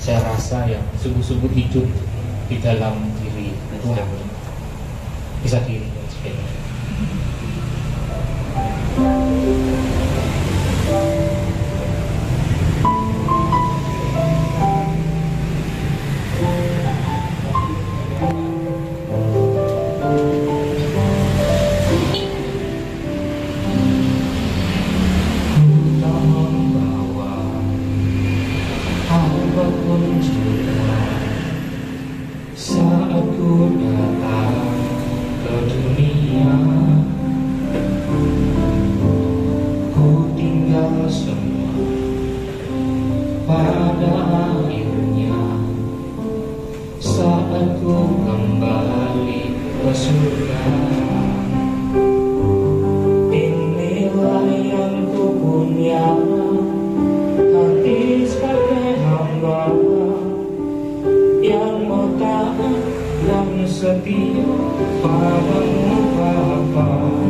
saya rasa yang sungguh-sungguh hidup di dalam diri Tuhan. bisa diri semua. Pada akhirnya saat ku kembali ke surga inilah yang ku punya. Hati sebagai hamba yang mau taat dan setia padamu Bapak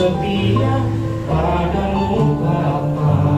setia padamu apa?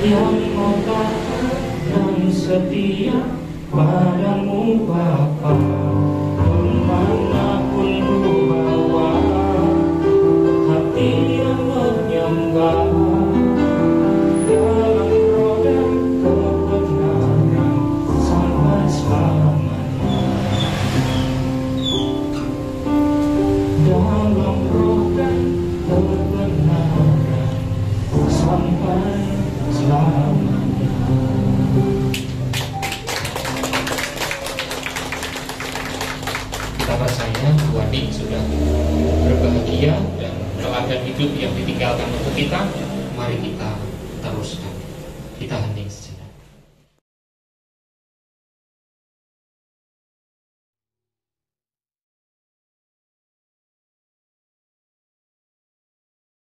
yang katakan setia padamu Bapa. Ke mana pun ku bawa? Hati yang menyembah sahabat saya Bu sudah berbahagia dan teladan hidup yang ditinggalkan untuk kita. Mari kita teruskan. Kita hening.